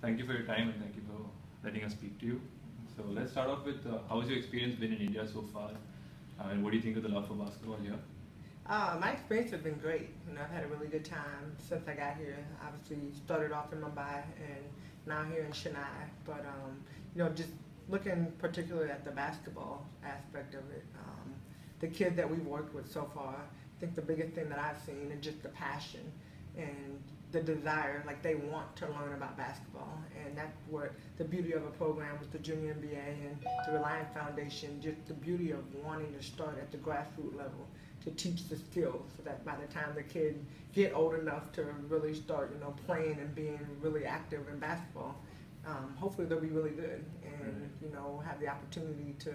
thank you for your time and thank you for letting us speak to you. So let's start off with uh, how's your experience been in India so far, uh, and what do you think of the love for basketball here? Uh, my experience has been great. You know, I've had a really good time since I got here. Obviously, started off in Mumbai and now here in Chennai. But um, you know, just looking particularly at the basketball aspect of it, um, the kids that we've worked with so far, I think the biggest thing that I've seen is just the passion and the desire, like they want to learn about basketball. And that's what the beauty of a program with the Junior NBA and the Reliance Foundation, just the beauty of wanting to start at the grassroots level to teach the skills so that by the time the kids get old enough to really start, you know, playing and being really active in basketball, um, hopefully they'll be really good and, you know, have the opportunity to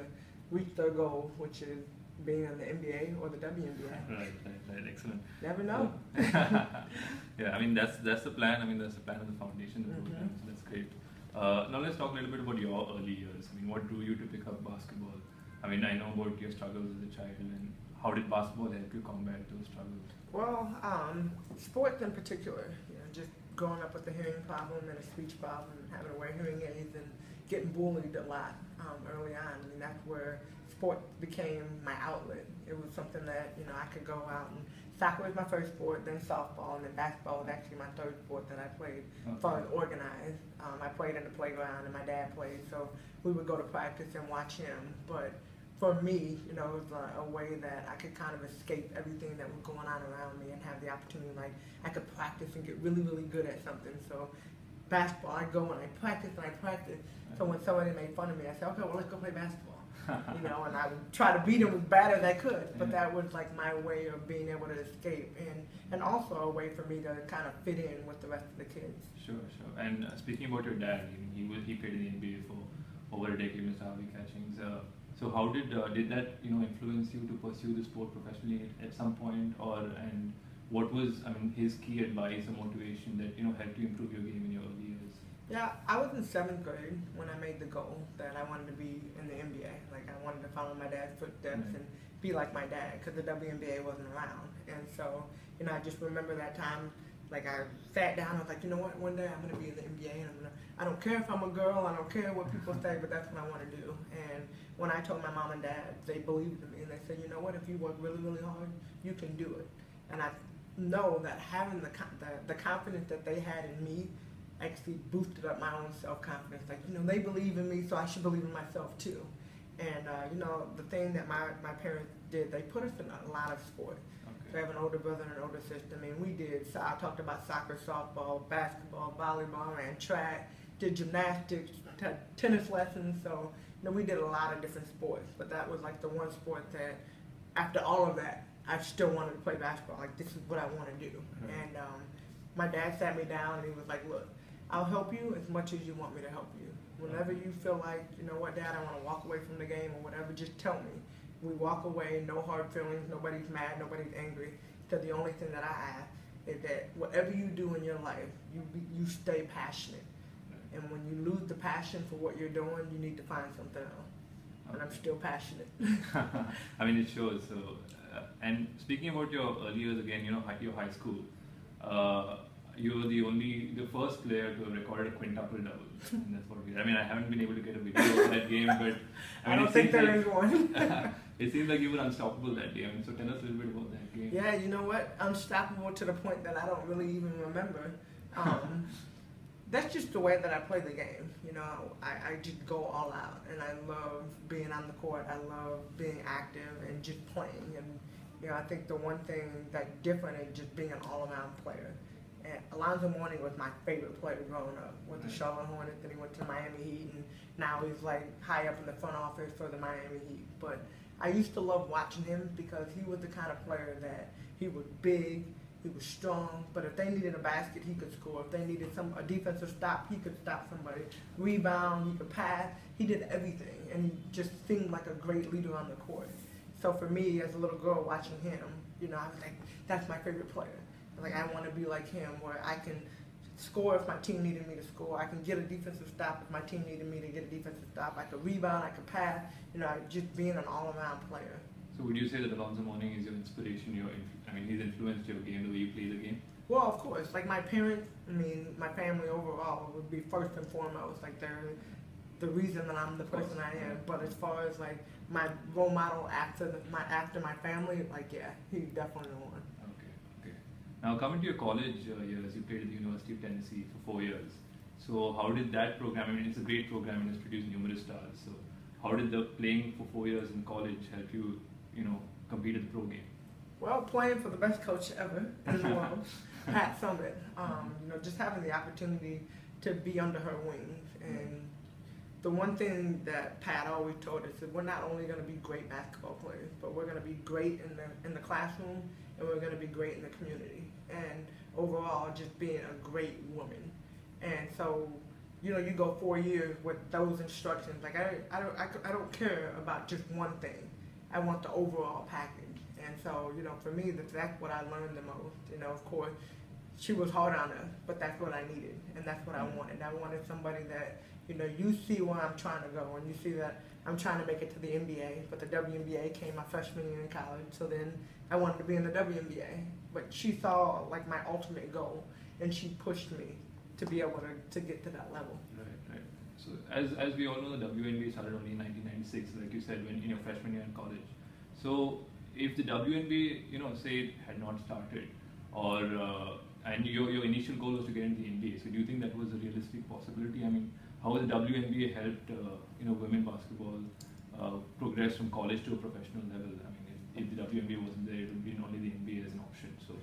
reach their goal, which is being in the NBA or the WNBA. Right, right, right. Excellent. Never know. yeah, I mean that's that's the plan. I mean that's the plan of the foundation, the Mhm. So that's great. Uh, now let's talk a little bit about your early years. I mean, what drew you to pick up basketball? I mean, I know about your struggles as a child, and how did basketball help you combat those struggles? Well, um, sports in particular, you know, just growing up with a hearing problem and a speech problem, having to wear hearing aids and getting bullied a lot um, early on. I mean, that's where sport became my outlet. It was something that you know I could go out and soccer was my first sport, then softball, and then basketball was actually my third sport that I played. Far as organized, um, I played in the playground, and my dad played, so we would go to practice and watch him. But for me, you know, it was a, a way that I could kind of escape everything that was going on around me and have the opportunity, like, I could practice and get really, really good at something. So, basketball, I go and I practice and I practice. So when somebody made fun of me, I said, okay, well, let's go play basketball. You know, and I would try to beat them as bad as I could. But that was like my way of being able to escape, and and also a way for me to kind of fit in with the rest of the kids. Sure, sure. And uh, speaking about your dad, mean, he was he played in the NBA for over a decade, Mr. Harvey Catchings. Uh, so how did uh, did that you know influence you to pursue the sport professionally at, at some point, or and what was I mean his key advice or motivation that you know helped you improve your game in your early years? Yeah, I was in seventh grade when I made the goal that I wanted to be in the NBA. Like I wanted to follow my dad's footsteps Mhm. and be like my dad because the WNBA wasn't around. And so, you know, I just remember that time. Like I sat down, I was like, you know what? One day I'm gonna be in the NBA, and I'm gonna. I don't care if I'm a girl, I don't care what people say, but that's what I want to do. And when I told my mom and dad, they believed in me, and they said, you know what? If you work really, really hard, you can do it. And I know that having the the, the confidence that they had in me actually boosted up my own self confidence. Like, you know, they believe in me, so I should believe in myself too. And, uh, you know, the thing that my, my parents did, they put us in a lot of sports. So I have an older brother and an older sister. I mean, we did, so I talked about soccer, softball, basketball, volleyball, and track, did gymnastics, t- tennis lessons. So, you know, we did a lot of different sports. But that was like the one sport that, after all of that, I still wanted to play basketball. Like, this is what I want to do. Right. And um, my dad sat me down and he was like, look, I'll help you as much as you want me to help you. Whenever you feel like, you know what, Dad, I want to walk away from the game or whatever, just tell me. We walk away, no hard feelings, nobody's mad, nobody's angry. Because the only thing that I ask is that whatever you do in your life, you be, you stay passionate. And when you lose the passion for what you're doing, you need to find something else. And I'm still passionate. I mean, it shows. So, uh, and speaking about your early years again, you know, your high school, uh, you were the only, the first player to have recorded a quintuple double. and that's what we. I mean, I haven't been able to get a video of that game, but I, mean, don't think there like, is one. it seems like you were unstoppable that day. I mean, so tell us a little bit about that game. Yeah, you know what? Unstoppable to the point that I don't really even remember. Um, that's just the way that I play the game. You know, I, I just go all out, and I love being on the court. I love being active and just playing. And you know, I think the one thing that's different is just being an all-around player. And Alonzo Mourning was my favorite player growing up. Went to Right. Charlotte Hornets, then he went to Miami Heat, and now he's like high up in the front office for the Miami Heat. But I used to love watching him because he was the kind of player that he was big, he was strong, but if they needed a basket, he could score. If they needed some a defensive stop, he could stop somebody. Rebound, he could pass. He did everything, and he just seemed like a great leader on the court. So for me, as a little girl watching him, you know, I was like, that's my favorite player. Like I want to be like him, where I can score if my team needed me to score. I can get a defensive stop if my team needed me to get a defensive stop. I could rebound. I could pass. You know, just being an all-around player. So would you say that Alonzo Mourning is your inspiration? Your, I mean, he's influenced your game, the way you play the game. Well, of course, like my parents, I mean, my family overall would be first and foremost. Like they're the reason that I'm the person I am. But as far as like my role model after the, my after my family, like yeah, he definitely the one. Now coming to your college uh, years, you played at the University of Tennessee for four years. So how did that program? I mean, it's a great program and it's produced numerous stars. So how did the playing for four years in college help you, you know, compete in the pro game? Well, playing for the best coach ever in the world, Pat Summitt. Um, you know, just having the opportunity to be under her wings and the one thing that Pat always told us is we're not only going to be great basketball players, but we're going to be great in the in the classroom and we're going to be great in the community and overall just being a great woman. And so, you know, you go four years with those instructions. Like I, I don't, I, I don't care about just one thing. I want the overall package. And so, you know, for me, that's, what I learned the most. You know, of course, she was hard on us, but that's what I needed, and that's what I mm-hmm. wanted. I wanted somebody that you know, you see where I'm trying to go, and you see that I'm trying to make it to the NBA, but the WNBA came my freshman year in college, so then I wanted to be in the WNBA. But she saw like my ultimate goal, and she pushed me to be able to, to get to that level. Right, right. So as, as we all know, the WNBA started only in 1996, like you said, when in your freshman year in college. So if the WNBA, you know, say had not started, or uh, and your, your initial goal was to get into the NBA, so do you think that was a realistic possibility? I mean, how the WNBA helped uh, you know women basketball uh, progress from college to a professional level. I mean, if, if the WNBA wasn't there, it would be only the NBA as an option. So,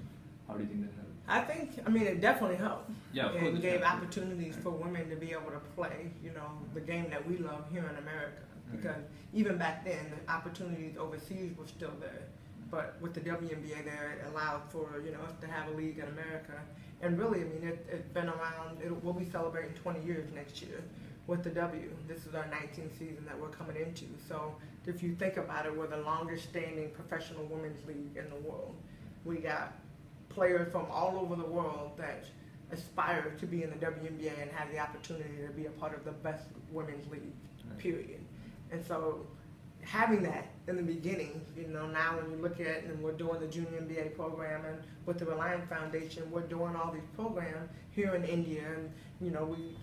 how do you think that helped? I think, I mean, it definitely helped. Yeah, of it gave opportunities for women to be able to play, you know, the game that we love here in America. Because right. even back then, the opportunities overseas were still there. But with the WNBA there, it allowed for, you know, us to have a league in America and really, I mean, it, has been around, it, we'll be celebrating 20 years next year with the W. This is our 19th season that we're coming into. So if you think about it, we're the longest standing professional women's league in the world. We got players from all over the world that aspire to be in the WNBA and have the opportunity to be a part of the best women's league, period. And so having that in the beginning, you know, now when you look at and we're doing the junior NBA program and with the Reliance Foundation, we're doing all these programs here in India and, you know, we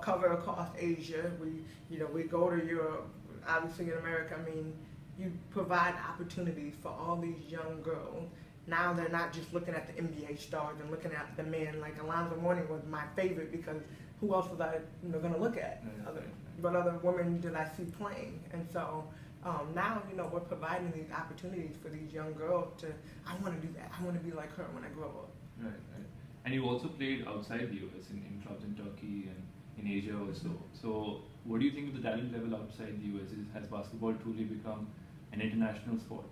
cover across Asia. We, you know, we go to Europe, obviously in America. I mean, you provide opportunities for all these young girls. Now they're not just looking at the NBA stars and looking at the men. Like Alonzo Mourning was my favorite because who else was I, you know, going to look at? Other, but other women did I see playing, and so um, now, you know, we're providing these opportunities for these young girls to, I want to do that. I want to be like her when I grow up. Right, right. And you also played outside the US in, in clubs in Turkey and in Asia also. So, what do you think of the talent level outside the US? Is, has basketball truly become an international sport?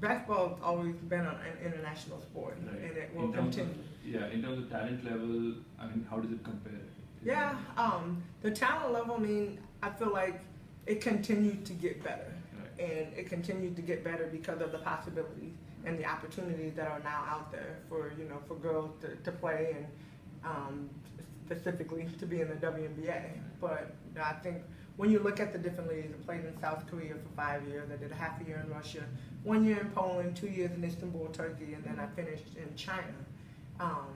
Basketball has always been an international sport, right. and it will in continue. Of, yeah, in terms of talent level, I mean, how does it compare? Yeah, um, the talent level. I mean, I feel like it continued to get better and it continues to get better because of the possibilities and the opportunities that are now out there for you know for girls to, to play and um, specifically to be in the WNBA. But you know, I think when you look at the different leagues, I played in South Korea for five years. I did a half a year in Russia, one year in Poland, two years in Istanbul, Turkey, and then I finished in China. Um,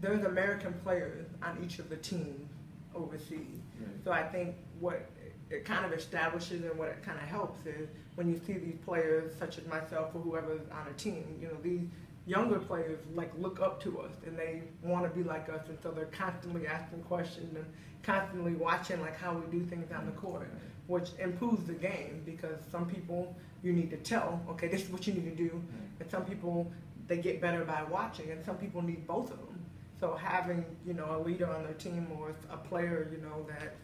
there's American players on each of the teams overseas. Right. So I think what it kind of establishes and what it kind of helps is when you see these players such as myself or whoever's on a team, you know, these younger players like look up to us and they want to be like us and so they're constantly asking questions and constantly watching like how we do things on the mm-hmm. court which improves the game because some people you need to tell okay this is what you need to do mm-hmm. and some people they get better by watching and some people need both of them. So having you know a leader on their team or a player you know that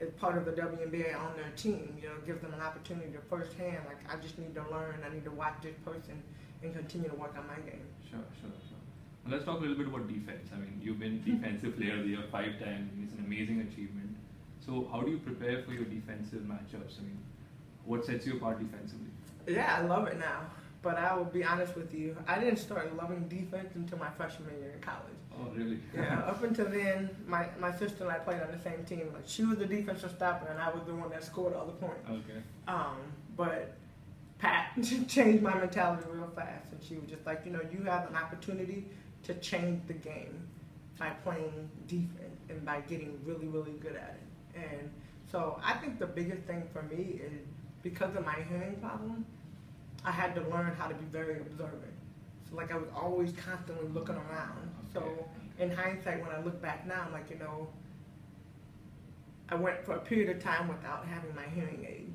is part of the WNBA on their team. You know, gives them an opportunity to firsthand, like, I just need to learn, I need to watch this person and continue to work on my game. Sure, sure, sure. Well, let's talk a little bit about defense. I mean, you've been defensive player of the year five times, it's an amazing achievement. So, how do you prepare for your defensive matchups? I mean, what sets you apart defensively? Yeah, I love it now. But I will be honest with you, I didn't start loving defense until my freshman year in college. Oh, really? yeah. Up until then, my, my sister and I played on the same team. Like she was the defensive stopper, and I was the one that scored all the points. Okay. Um, but Pat changed my mentality real fast, and she was just like, you know, you have an opportunity to change the game by playing defense and by getting really, really good at it. And so I think the biggest thing for me is because of my hearing problem, I had to learn how to be very observant. So like I was always constantly looking around. So in hindsight, when I look back now, I'm like, you know, I went for a period of time without having my hearing aid,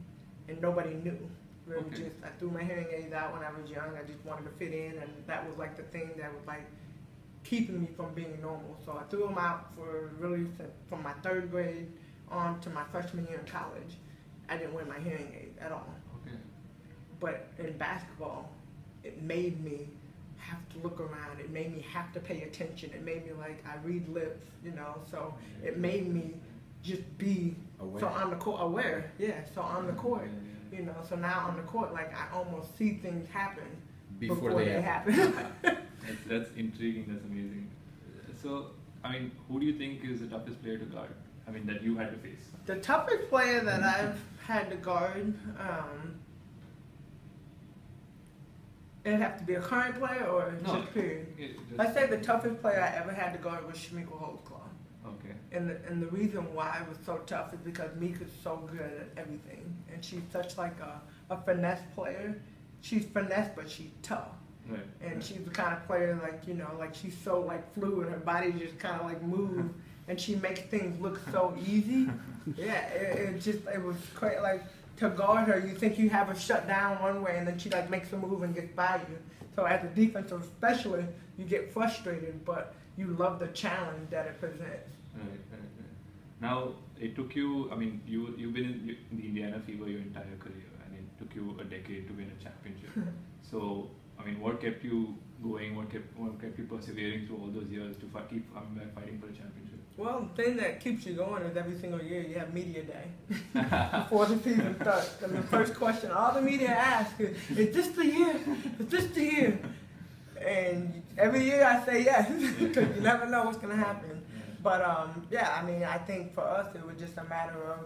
and nobody knew. Really, Okay. just I threw my hearing aids out when I was young. I just wanted to fit in, and that was like the thing that was like keeping me from being normal. So I threw them out for really from my third grade on to my freshman year in college. I didn't wear my hearing aid at all. Okay. But in basketball, it made me have to look around. It made me have to pay attention. It made me like I read lips, you know. So it made me just be Aware. so on the court aware. Yeah. So on the court, Yeah, yeah, you know. So now on the court, like I almost see things happen Before, they, happen. happen. That's, that's intriguing. That's amazing. So, I mean, who do you think is the toughest player to guard? I mean, that you had to face. the toughest player that I've had to guard. Um, It'd have to be a current player or No. just period. I'd say the toughest player I ever had to guard was Chamique Holdsclaw. Okay. And the, and the reason why it was so tough is because Mika's so good at everything. And she's such like a, a finesse player. She's finesse, but she's tough. Right. And right. she's the kind of player like, you know, like she's so like fluid. Her body just kind of like move. and she makes things look so easy. Yeah, it, it just, it was crazy. Like to guard her, you think you have her shut down one way and then she like makes a move and gets by you. So as a defensive specialist, you get frustrated, but you love the challenge that it presents. Right, right, right. Now it took you. I mean, you you've been in, in the Indiana Fever your entire career, and it took you a decade to win a championship. so, I mean, what kept you going? What kept what kept you persevering through all those years to keep coming back fighting for a championship? Well, the thing that keeps you going is every single year you have media day before the season starts. And the first question all the media ask is, is this the year? Is this the year? And every year I say yes, because you never know what's going to happen. But um, yeah, I mean, I think for us it was just a matter of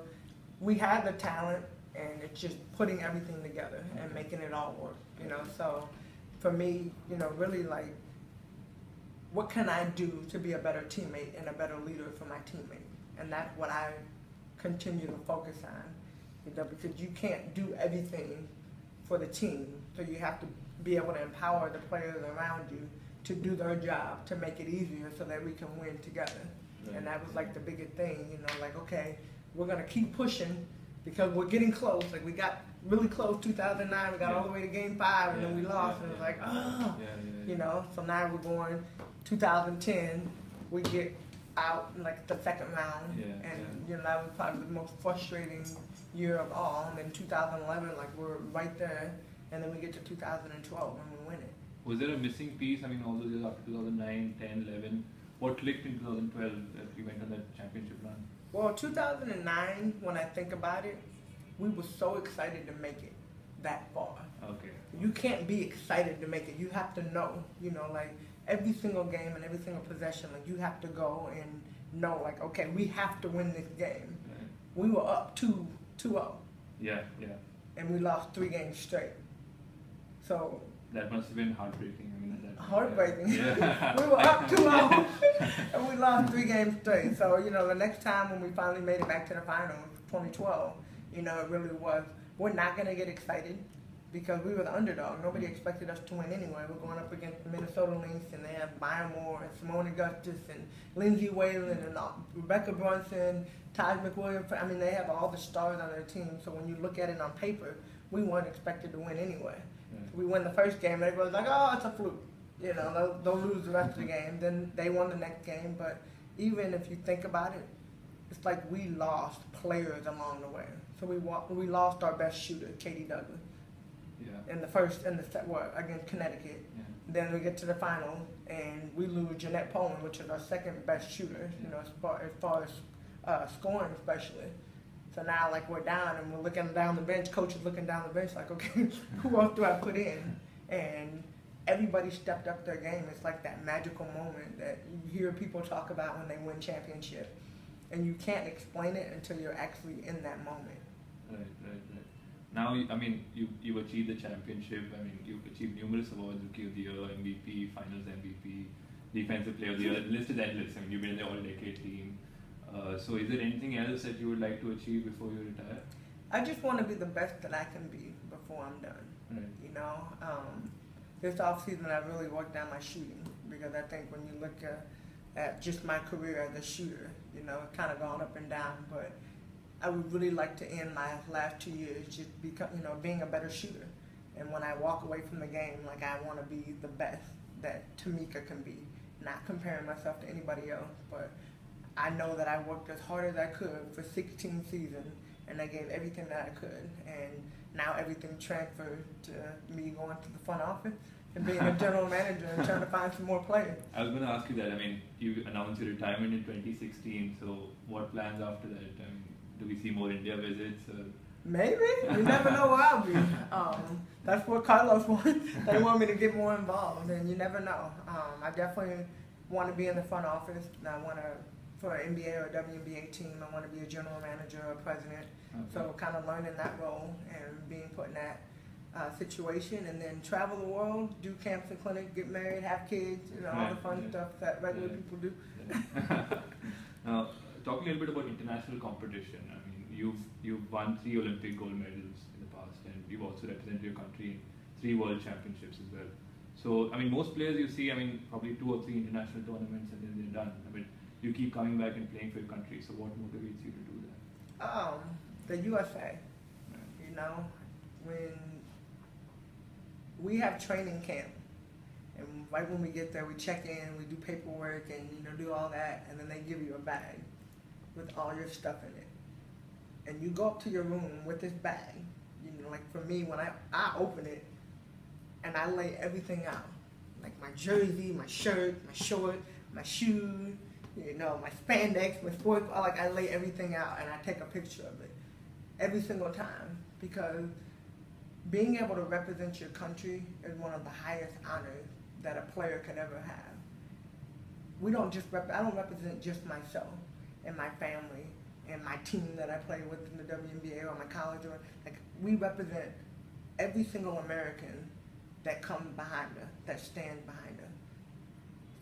we had the talent and it's just putting everything together and making it all work, you know. So for me, you know, really like, what can I do to be a better teammate and a better leader for my teammates? And that's what I continue to focus on, you know, because you can't do everything for the team. So you have to be able to empower the players around you to do their job to make it easier so that we can win together. And that was like the biggest thing, you know, like, okay, we're going to keep pushing because we're getting close. Like, we got really close 2009, we got all the way to game five, and then we lost. yeah, and it was like, oh, Yeah, yeah, you know, so now we're going 2010, we get out in like the second round. Yeah, and, yeah. you know, that was probably the most frustrating year of all. And then 2011, like, we're right there. And then we get to 2012 when we win it. Was there a missing piece? I mean, all those years after 2009, 10, 11. What clicked in 2012 that you went on that championship run? Well, 2009, when I think about it, we were so excited to make it that far. Okay. You can't be excited to make it. You have to know, you know, like every single game and every single possession, like you have to go and know, like, okay, we have to win this game. Right. We were up 2 2 0, Yeah, yeah. and we lost three games straight. So, That must have been heartbreaking. I mean, at that heartbreaking. Yeah. we were up 2 0, and we lost three games straight. So, you know, the next time when we finally made it back to the finals, 2012, you know, it really was, we're not going to get excited because we were the underdog. Nobody mm. expected us to win anyway. We're going up against the Minnesota Lynx, and they have Maya Moore and Seimone Augustus and Lindsay Whalen and uh, Rebekkah Brunson, Taj McWilliams. I mean, they have all the stars on their team. So when you look at it on paper, we weren't expected to win anyway. Right. We win the first game, and everybody's like, oh, it's a fluke. You know, they'll, they'll lose the rest of the mm-hmm. game. Then they won the next game. But even if you think about it, it's like we lost players along the way. So we we lost our best shooter, Katie Douglas, Yeah. in the first in the set what against Connecticut. Yeah. Then we get to the final and we lose Jeanette Pohlen, which is our second best shooter. You know, as far as, far as uh, scoring, especially. So now, like we're down and we're looking down the bench. Coach is looking down the bench, like, okay, who else do I put in? And everybody stepped up their game. It's like that magical moment that you hear people talk about when they win championship, and you can't explain it until you're actually in that moment. Right, right. Now, I mean, you you achieved the championship. I mean, you've achieved numerous awards: Rookie of the Year, MVP, Finals MVP. defensive player of the year. The list is endless. I mean, you've been in the all-decade team. Uh, so, is there anything else that you would like to achieve before you retire? I just want to be the best that I can be before I'm done. Right. You know, um, this off season I really worked on my shooting because I think when you look at, at just my career as a shooter, you know, it's kind of gone up and down, but I would really like to end my last two years just become, you know, being a better shooter. And when I walk away from the game, like I want to be the best that Tamika can be, not comparing myself to anybody else, but I know that I worked as hard as I could for 16 seasons, and I gave everything that I could. And now everything transferred to me going to the front office and being a general manager and trying to find some more players. I was going to ask you that. I mean, you announced your retirement in 2016, so what plans after that? I mean, do we see more India visits? Or? Maybe. You never know where I'll be. Um, that's what Carlos wants. they want me to get more involved, and you never know. Um, I definitely want to be in the front office. And I want to, for an NBA or WNBA team, I want to be a general manager or president. Okay. So kind of learning that role and being put in that uh, situation, and then travel the world, do camps and clinics, get married, have kids, you know, all the fun yeah. stuff that regular yeah. people do. Yeah. now, talk a little bit about international competition. I mean, you've you've won three Olympic gold medals in the past, and you've also represented your country in three World Championships as well. So, I mean, most players you see, I mean, probably two or three international tournaments, and then they're done. I mean, you keep coming back and playing for your country. So, what motivates you to do that? Um, the USA. Right. You know, when we have training camp. And right when we get there, we check in, we do paperwork, and you know do all that, and then they give you a bag with all your stuff in it. And you go up to your room with this bag. You know, like for me, when I I open it, and I lay everything out, like my jersey, my shirt, my short, my shoes, you know, my spandex, my sports. Like I lay everything out, and I take a picture of it every single time because being able to represent your country is one of the highest honors that a player can ever have. We don't just rep- I don't represent just myself and my family and my team that I play with in the WNBA or my college or like we represent every single American that comes behind us, that stands behind us.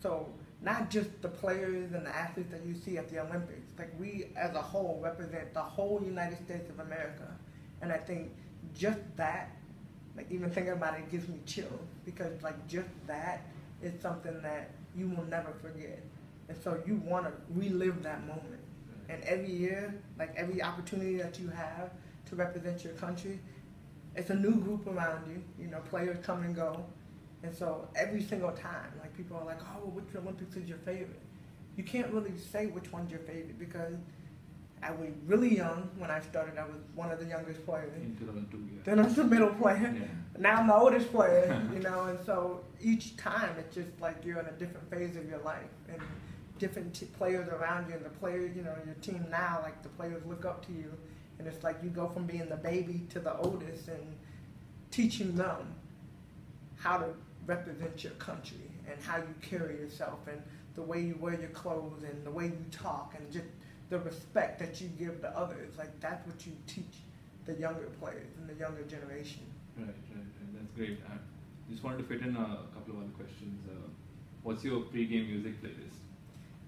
So not just the players and the athletes that you see at the Olympics. Like we as a whole represent the whole United States of America. And I think just that, like even thinking about it gives me chills because like just that is something that you will never forget. And so you want to relive that moment. And every year, like every opportunity that you have to represent your country, it's a new group around you. You know, players come and go. And so every single time, like people are like, oh, which Olympics is your favorite? You can't really say which one's your favorite because I was really young when I started. I was one of the youngest players. In 2002, yeah. Then I was the middle player. Yeah. Now I'm the oldest player, you know, and so each time it's just like you're in a different phase of your life and different t- players around you and the players, you know, your team now, like the players look up to you and it's like you go from being the baby to the oldest and teaching them how to represent your country and how you carry yourself and the way you wear your clothes and the way you talk and just the respect that you give to others. Like that's what you teach the younger players and the younger generation. Right, right, right. That's great. I just wanted to fit in a couple of other questions. Uh, what's your pre-game music playlist?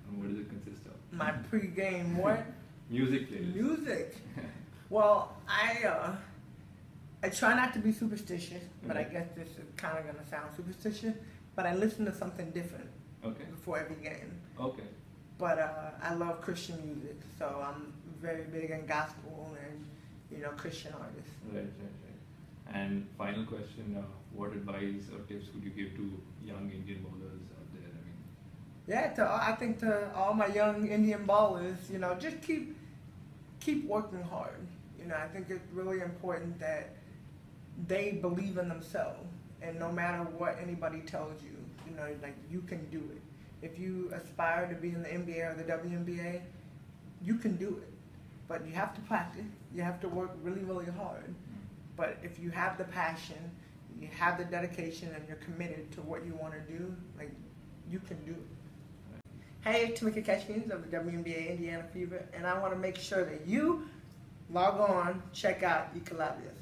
And what does it consist of? My pre-game what? music playlist. Music. well, I uh, I try not to be superstitious, but I guess this is kind of gonna sound superstitious. But I listen to something different okay. before every game. Okay. But uh, I love Christian music, so I'm very big in gospel and you know Christian artists. Right, right, right. And final question: uh, What advice or tips would you give to young Indian bowlers out there? I mean, yeah, to I think to all my young Indian ballers, you know, just keep keep working hard. You know, I think it's really important that they believe in themselves, and no matter what anybody tells you, you know, like you can do it if you aspire to be in the NBA or the WNBA, you can do it. But you have to practice. You have to work really, really hard. But if you have the passion, you have the dedication, and you're committed to what you want to do, like you can do it. Hey, Tamika Catchings of the WNBA Indiana Fever, and I want to make sure that you log on, check out Ekalavyas.